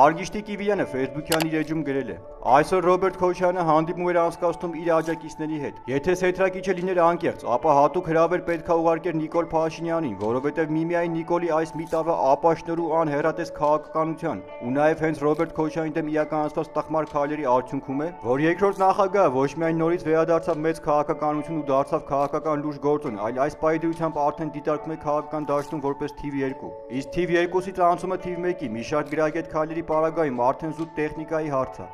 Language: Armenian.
Արգիշտի Կիվյանը Facebook-յան իր էջում գրել է. Այսօր Ռոբերտ Քոչյանը հանդիպում էր անցկացնում իր աջակիցների հետ։ Եթե Սեթրակիչը լիներ անկեղծ, ապա հատուկ հրավեր պետքա ուղարկեր Նիկոլ Փաշինյանին, որովհետև միմիայն Նիկոլի այս միտավը ապաշնորու անհերատես քաղաքականության ու նաև հենց Ռոբերտ Քոչյանի դեմ իրականացված տխմար քայլերի արդյունքում է, որ երկրորդ նախագահը ոչ միայն նորից վերադարձավ մեծ քաղաքականություն ու դարձավ քաղաքական լուրջ գործոն, այլ այս պայդրությամբ արդեն դիտարկում է քաղաքական դաշտում որպես թիվ 2։ Իսկ թիվ 2-ի ծանցումը թիվ 1-ի մի շարք գրագետ քայլերի պարագայում արդեն զուտ տեխնիկայի հարց է։